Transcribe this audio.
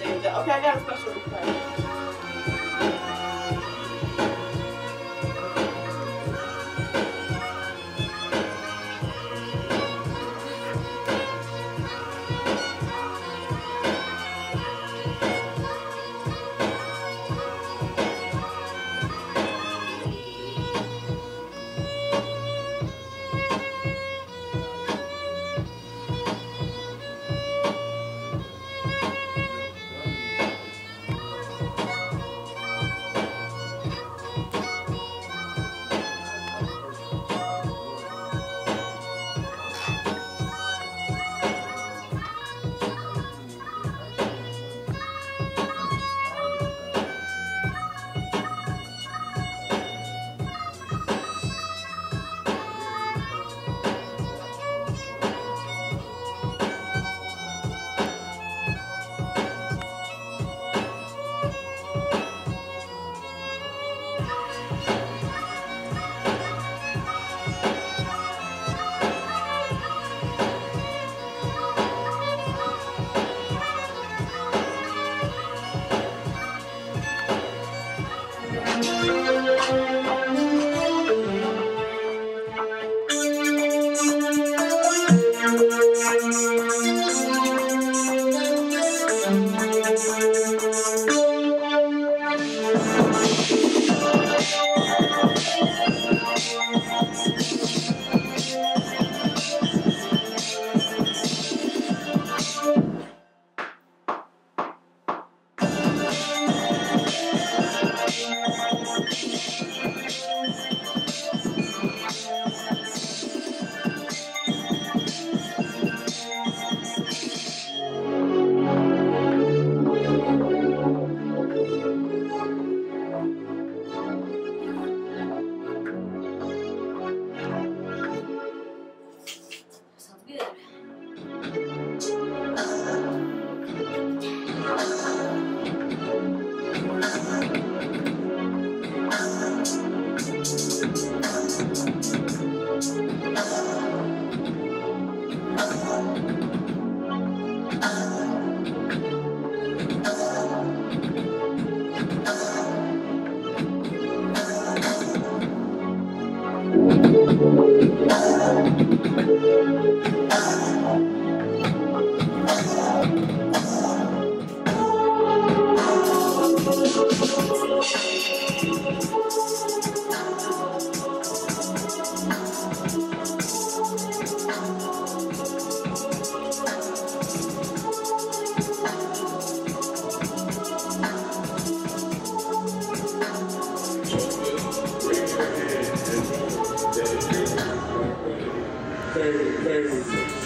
Okay, I got a special request. pergunta.